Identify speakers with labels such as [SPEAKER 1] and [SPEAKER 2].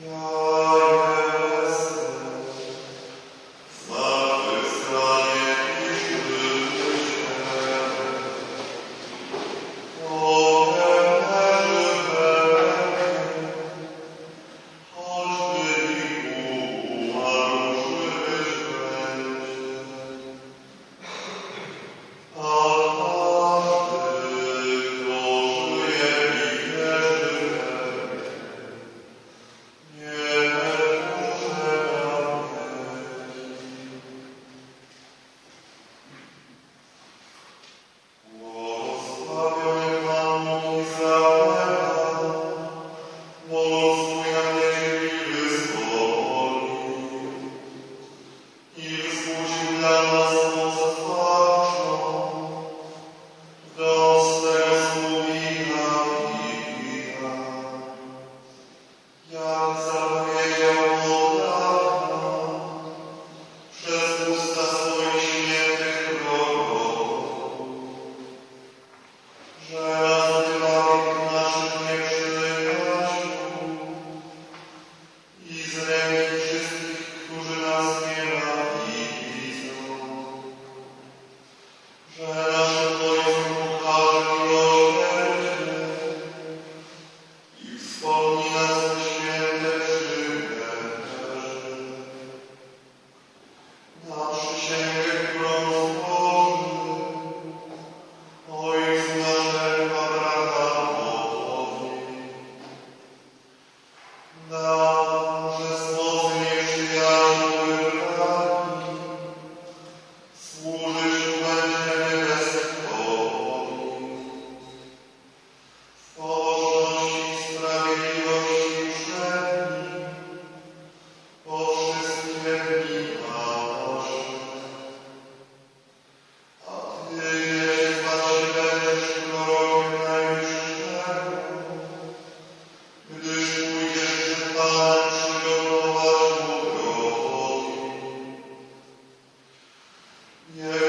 [SPEAKER 1] Wow. Yeah.